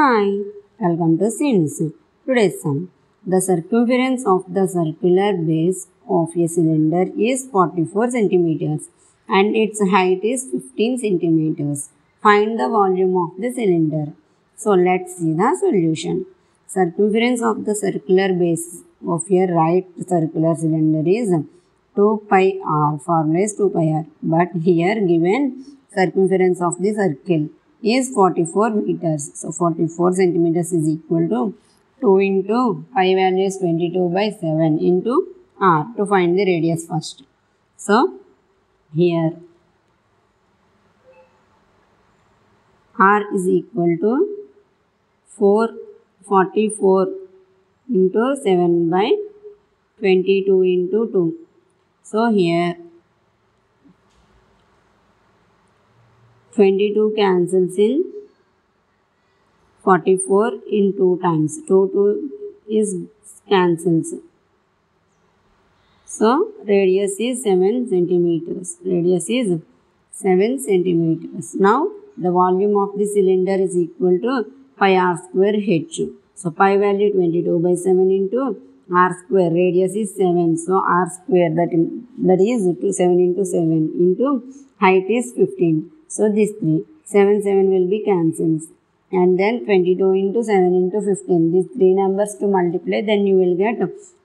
Hi, welcome to SIMS. Today's sum. The circumference of the circular base of a cylinder is 44 centimeters and its height is 15 centimeters. Find the volume of the cylinder. So let's see the solution. Circumference of the circular base of a right circular cylinder is 2 pi r. Formula is 2 pi r. But here given circumference of the circle is 44 meters. So 44 centimeters is equal to 2 into pi value is 22 by 7 into r to find the radius first. So here r is equal to 444 into 7 by 22 into 2. So here 22 cancels in 44 in 2 times. 2 2 is cancels. So radius is 7 centimeters. Radius is 7 centimeters. Now the volume of the cylinder is equal to pi r square h. So pi value 22 by 7 into r square. Radius is 7. So r square that, that is 2, 7 into 7 into height is 15. So this 3. 7 7 will be cancels. And then 22 into 7 into 15. These three numbers to multiply then you will get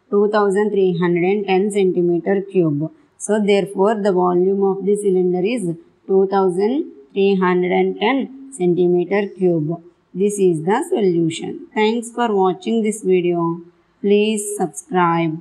2310 centimeter cube. So therefore the volume of the cylinder is 2310 centimeter cube. This is the solution. Thanks for watching this video. Please subscribe.